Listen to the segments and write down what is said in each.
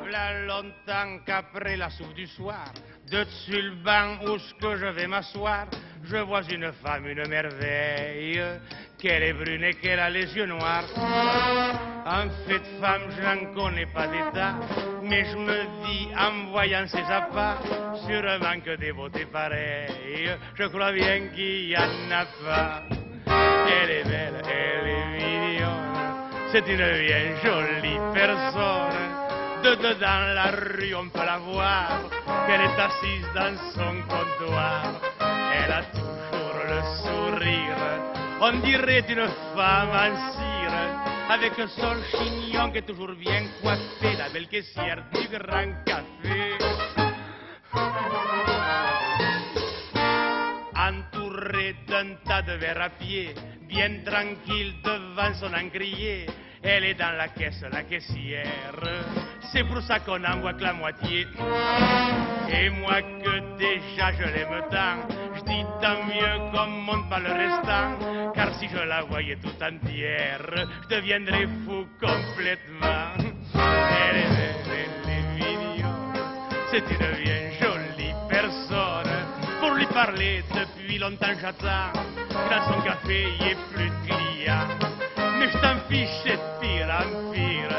Voilà longtemps qu'après la soupe du soir, de dessus le banc où ce que je vais m'asseoir, je vois une femme, une merveille, qu'elle est brune et qu'elle a les yeux noirs. En fait, femme, je n'en connais pas d'état, mais je me dis, en voyant ses apparts, sûrement que des beautés pareilles, je crois bien qu'il y en a pas. Elle est belle, elle est c'est une bien jolie personne. De dedans la rue, on peut la voir, qu'elle est assise dans son comptoir. Elle a toujours le sourire, on dirait une femme en cire, avec son chignon qui est toujours bien coiffé, la belle caissière du grand café. Entourée d'un tas de verres à pied, bien tranquille devant son encrier, elle est dans la caisse, la caissière. C'est pour ça qu'on en voit que la moitié. Et moi que déjà je l'aime tant, je dis tant mieux qu'on monte pas le restant, car si je la voyais tout entière, je deviendrais fou complètement. Elle est belle, elle est mignonne, c'est une bien jolie personne. Pour lui parler depuis longtemps j'attends, dans son café il n'y a plus de clients. Mais je t'en fiche, c'est pire en pire.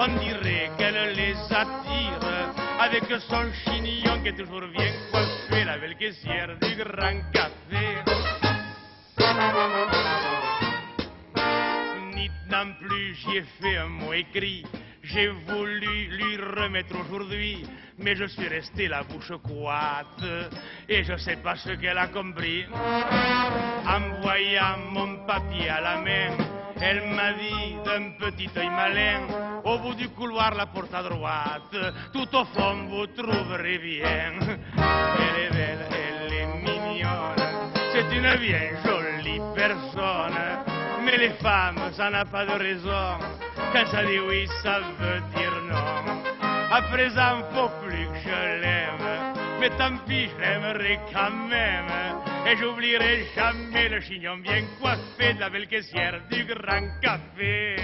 On dirait qu'elle les attire avec son chignon qui toujours bien coiffé, la belle caissière du grand café. Non plus, j'y ai fait un mot écrit. J'ai voulu lui remettre aujourd'hui, mais je suis resté la bouche coite et je sais pas ce qu'elle a compris. En voyant mon papier à la main, elle m'a dit d'un petit œil malin, au bout du couloir, la porte à droite, tout au fond vous trouverez bien. Elle est belle, elle est mignonne, c'est une bien jolie personne, mais les femmes, ça n'a pas de raison. Quand ça dit oui, ça veut dire non. À présent, faut plus que je l'aime, mais tant pis, je l'aimerai quand même. Et j'oublierai jamais le chignon bien coiffé de la belle caissière du grand café.